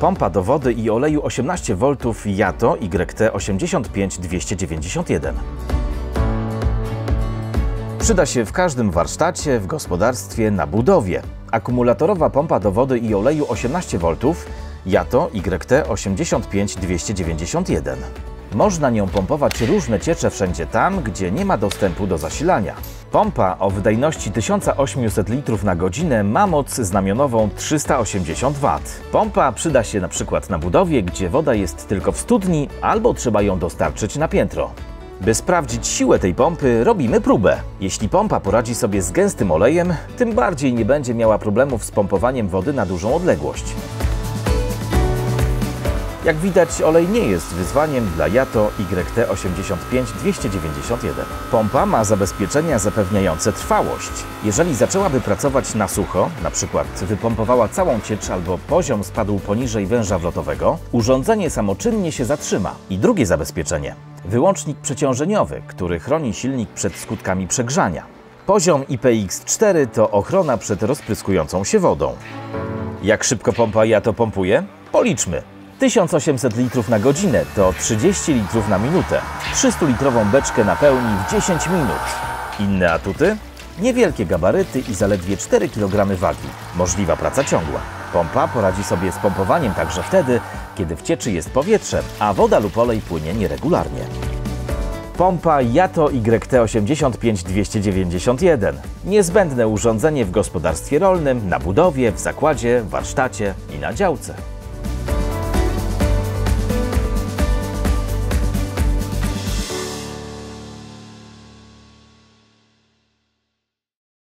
Pompa do wody i oleju 18 V Yato YT 85291. Przyda się w każdym warsztacie, w gospodarstwie, na budowie. Akumulatorowa pompa do wody i oleju 18 V Yato YT 85291. Można nią pompować różne ciecze wszędzie tam, gdzie nie ma dostępu do zasilania. Pompa o wydajności 1800 litrów na godzinę ma moc znamionową 380 W. Pompa przyda się na przykład na budowie, gdzie woda jest tylko w studni albo trzeba ją dostarczyć na piętro. By sprawdzić siłę tej pompy, robimy próbę. Jeśli pompa poradzi sobie z gęstym olejem, tym bardziej nie będzie miała problemów z pompowaniem wody na dużą odległość. Jak widać, olej nie jest wyzwaniem dla Yato YT 85291. Pompa ma zabezpieczenia zapewniające trwałość. Jeżeli zaczęłaby pracować na sucho, na przykład wypompowała całą ciecz albo poziom spadł poniżej węża wlotowego, urządzenie samoczynnie się zatrzyma. I drugie zabezpieczenie. Wyłącznik przeciążeniowy, który chroni silnik przed skutkami przegrzania. Poziom IPX4 to ochrona przed rozpryskującą się wodą. Jak szybko pompa Yato pompuje? Policzmy. 1800 litrów na godzinę to 30 litrów na minutę. 300-litrową beczkę napełni w 10 minut. Inne atuty? Niewielkie gabaryty i zaledwie 4 kg wagi. Możliwa praca ciągła. Pompa poradzi sobie z pompowaniem także wtedy, kiedy w cieczy jest powietrze, a woda lub olej płynie nieregularnie. Pompa Yato YT 85291. Niezbędne urządzenie w gospodarstwie rolnym, na budowie, w zakładzie, warsztacie i na działce.